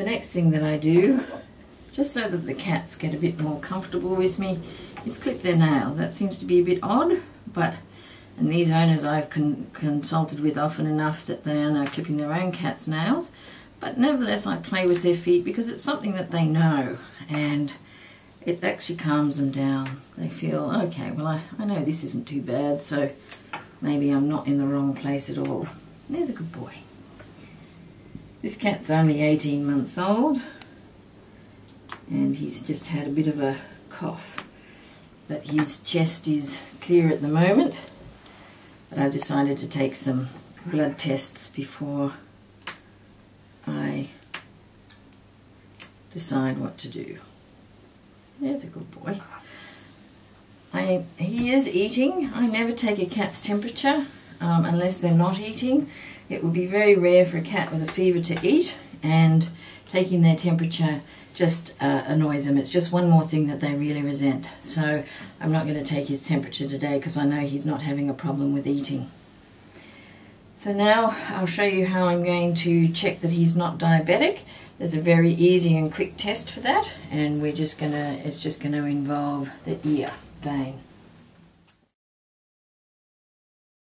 the next thing that I do, just so that the cats get a bit more comfortable with me, is clip their nails. That seems to be a bit odd, but and these owners I've con consulted with often enough that they are now clipping their own cat's nails. But nevertheless, I play with their feet because it's something that they know and it actually calms them down. They feel, okay, well, I, I know this isn't too bad, so maybe I'm not in the wrong place at all. There's a good boy. This cat's only 18 months old and he's just had a bit of a cough. But his chest is clear at the moment. But I've decided to take some blood tests before I decide what to do. There's a good boy. I, he is eating. I never take a cat's temperature um, unless they're not eating. It would be very rare for a cat with a fever to eat and taking their temperature just uh, annoys them. It's just one more thing that they really resent. So I'm not going to take his temperature today because I know he's not having a problem with eating. So now I'll show you how I'm going to check that he's not diabetic. There's a very easy and quick test for that and we're just gonna, it's just gonna involve the ear vein.